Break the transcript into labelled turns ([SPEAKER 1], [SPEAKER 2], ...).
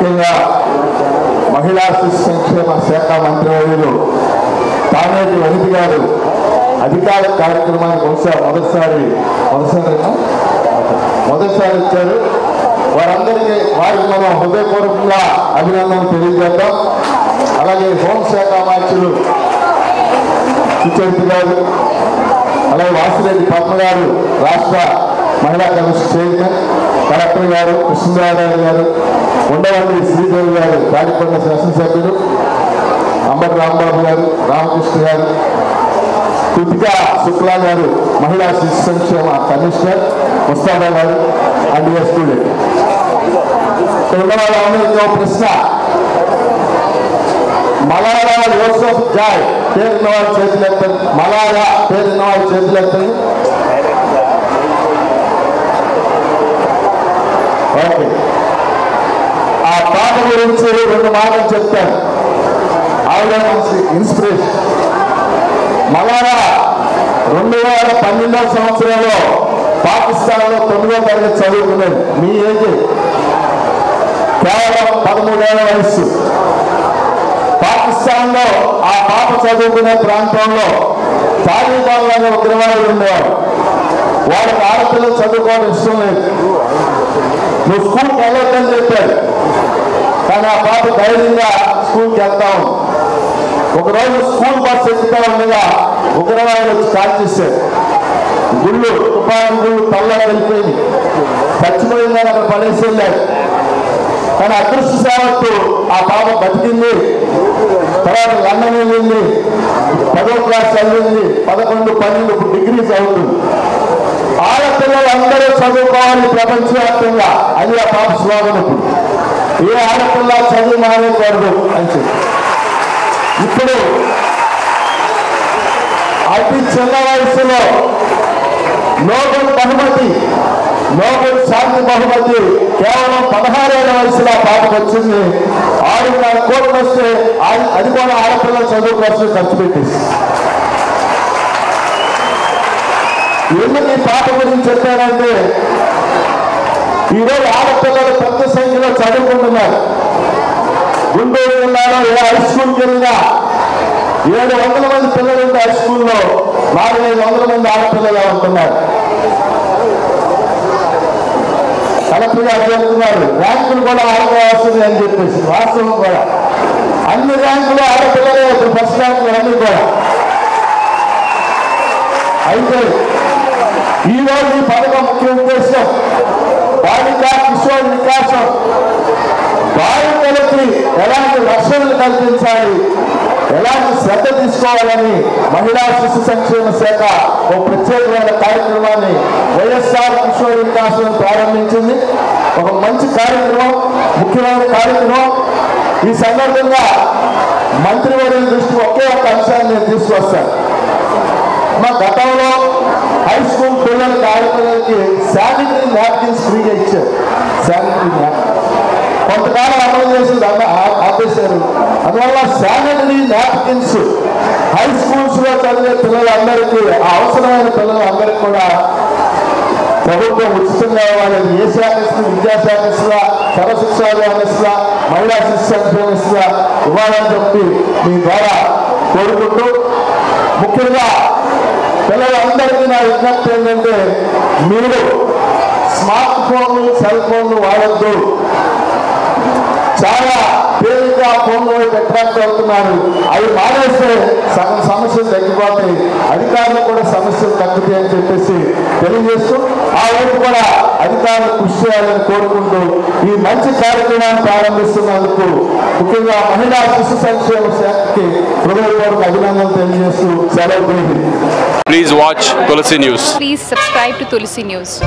[SPEAKER 1] ముఖ్యంగా మహిళా శిశు సంక్షేమ శాఖ మంత్రివర్యులు తానేటి వనిత గారు అధికార కార్యక్రమానికి బహుశా మొదటిసారి మొదటిసారి మొదటిసారి ఇచ్చారు వారందరికీ వారికి మనం హృదయపూర్వకంగా అభినందనలు తెలియజేద్దాం. అలాగే హోంశాఖ మార్చులు సుచరిత గారు అలాగే వాసిరెడ్డి పద్మ గారు రాష్ట్ర మహిళా కమిషన్ చైర్మన్ కలెక్టర్ గారు కృష్ణరావు గారు ఉండవల్లి శ్రీదేవి గారు తాడికొండ శాసనసభ్యులు అంబటి రాంబాబు గారు రామకృష్ణ గారు కృతికా శుక్లా గారు మహిళా శిశు సంక్షేమ కమిషనర్ ముస్తాబా గారు అండ్ స్టూడెంట్ ఇక్కడ ఉన్న వాళ్ళందరికీ ప్రశ్న. మలారా యోసఫ్ జాయ్ పేరున్న వాళ్ళ చేతులు ఎత్తండి మలారా పేరున్న వాళ్ళ చేతులు ఎత్తండి ఓకే ఆ పాట గురించి రెండు మాటలు చెప్తాను. ఆవిడ మంచి ఇన్స్పిరేషన్. మలారా రెండు వేల పన్నెండవ సంవత్సరంలో పాకిస్తాన్లో తొమ్మిదో తరగతి చదువుకున్నది. మీ ఏజ్? కేవలం పదమూడేళ్ళ వయస్సు. పాకిస్తాన్లో ఆ పాప చదువుకునే ప్రాంతంలో తాలిబాన్ లాగా ఉగ్రవాదులు ఉండేవాడు వాళ్ళకి ఆడపిల్లలు చదువుకోవడం ఇష్టం లేదు. నువ్వు స్కూల్కి వెళ్ళొద్దని చెప్పాడు కానీ ఆ పాప ధైర్యంగా స్కూల్కి వెళ్తా ఉంది. ఒకరోజు స్కూల్ బస్ ఎక్కుతా ఉండగా ఉగ్రవాదులు వచ్చి కాల్ చేశారు. గుళ్ళు తుపాకి గుళ్ళు తల్ల వెళ్ళిపోయింది చచ్చిపోయిందని అక్కడ పడేసి వెళ్ళాడు కానీ అదృష్ట అదృష్టశావత్తు ఆ పాప బతికింది. తర్వాత లండన్ వెళ్ళింది. పదో క్లాస్ చదివింది. పదకొండు పన్నెండు ఇప్పుడు డిగ్రీ చదువుతుంది. చదువుకోవాలి ప్రపంచవ్యాప్తంగా. అది ఆ పాప స్లోగన్ ఇప్పుడు ఏ ఆడపిల్ల చదువు మానేయకూడదు అని చెప్పి. ఇప్పుడు అతి చిన్న వయసులో నోబెల్ బహుమతి నోబెల్ శాంతి బహుమతి కేవలం పదహారేళ్ళ వయసులో ఆ పాపకు వచ్చింది. ఆరున్నర కోట్లు వస్తే అది కూడా ఆడపిల్లల చదువు కోసం ఖర్చు పెట్టేసి ఎందుకు ఈ పాట గురించి చెప్పానంటే ఈరోజు ఆడపిల్లలు పెద్ద సంఖ్యలో చదువుకుంటున్నారు. గుంటూరు జిల్లాలో ఏ హై స్కూల్కి వెళ్ళినా ఏడు వందల మంది పిల్లలు ఉంటే హై స్కూల్లో నాలుగైదు వందల మంది ఆడపిల్లలు ఉంటున్నారు. కలెక్టర్ గారు చెప్తున్నారు ర్యాంకులు కూడా ఆడగా వస్తుంది అని చెప్పేసి వాస్తవం కూడా. అన్ని ర్యాంకులు ఆడపిల్లలే ఇప్పుడు ఫస్ట్ ర్యాంకులు అన్ని కూడా. అయితే ఈరోజు ఈ పథకం ముఖ్య ఉద్దేశం బాలిక కిషోర్ వికాసం. బాలికలకి ఎలాంటి రక్షణలు కల్పించాలి? ఎలాంటి శ్రద్ధ తీసుకోవాలని మహిళా శిశు సంక్షేమ శాఖ ఓ ప్రత్యేకమైన కార్యక్రమాన్ని వైఎస్ఆర్ కిషోర్ వికాసం ప్రారంభించింది. ఒక మంచి కార్యక్రమం ముఖ్యమైన కార్యక్రమం. ఈ సందర్భంగా మంత్రివర్యుల దృష్టి ఒకే ఒక అంశాన్ని నేను తీసుకొస్తాను. మా గతంలో హై స్కూల్ పిల్లల ఆడపిల్లలకి శానిటరీ నాప్కిన్స్ ఫ్రీగా ఇచ్చారు. శానిటరీ నాప్కిన్ కొంతకాలం అమలు చేసి ఆపేశారు అందువల్ల శానిటరీ నాప్కిన్స్ హై స్కూల్స్లో చదివే పిల్లలందరికీ ఆ అవసరమైన పిల్లలందరికీ కూడా ప్రభుత్వం ఉచితంగా ఇవ్వాలని ఏ శాఖ విద్యాశాఖ ఇస్తుందా సర్వశిక్షా ఇస్తుందా మహిళా శిక్షణ సంక్షేమ ఇస్తుందా ఇవ్వాలని చెప్పి మీ ద్వారా కోరుకుంటూ ముఖ్యంగా పిల్లలందరికీ నా విజ్ఞప్తి ఏంటంటే మీరు స్మార్ట్ ఫోన్లు సెల్ ఫోన్లు వాడద్దు. చాలా తేలిక ఫోన్లు వైపు అట్రాక్ట్ అవుతున్నారు. అవి మానేస్తే సగం సమస్యలు తగ్గిపోతాయి. అధికారులు కూడా సమస్యలు తగ్గుతాయి అని చెప్పేసి తెలియజేస్తూ ఆ వైపు కూడా అధికారులు కృషి చేయాలని కోరుకుంటూ ఈ మంచి కార్యక్రమాన్ని ప్రారంభిస్తున్నందుకు ముఖ్యంగా మహిళా శిశు సంక్షేమ శాఖకి హృదయపూర్వక అభినందనలు తెలియజేస్తూ సెలవు
[SPEAKER 2] Please watch Tulsi News.
[SPEAKER 3] Please subscribe to Tulsi News.